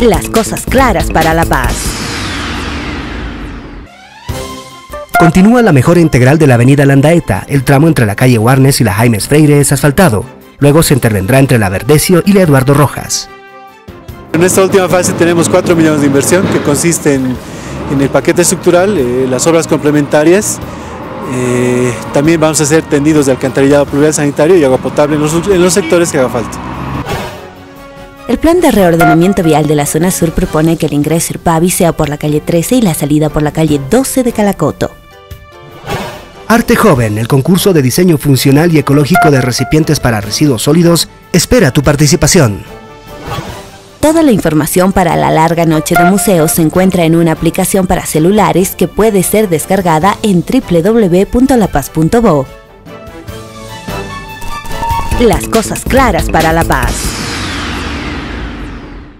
Las cosas claras para La Paz. Continúa la mejora integral de la avenida Landaeta. El tramo entre la calle Warnes y la Jaimes Freire es asfaltado. Luego se intervendrá entre la Verdecio y la Eduardo Rojas. En esta última fase tenemos 4 millones de inversión que consiste en, el paquete estructural, eh, las obras complementarias, eh, también vamos a hacer tendidos de alcantarillado pluvial sanitario y agua potable en los, en los sectores que haga falta. El plan de reordenamiento vial de la zona sur propone que el ingreso Irpavi sea por la calle 13 y la salida por la calle 12 de Calacoto. Arte Joven, el concurso de diseño funcional y ecológico de recipientes para residuos sólidos, espera tu participación. Toda la información para la larga noche de museos se encuentra en una aplicación para celulares que puede ser descargada en www.lapaz.bo. Las cosas claras para la paz.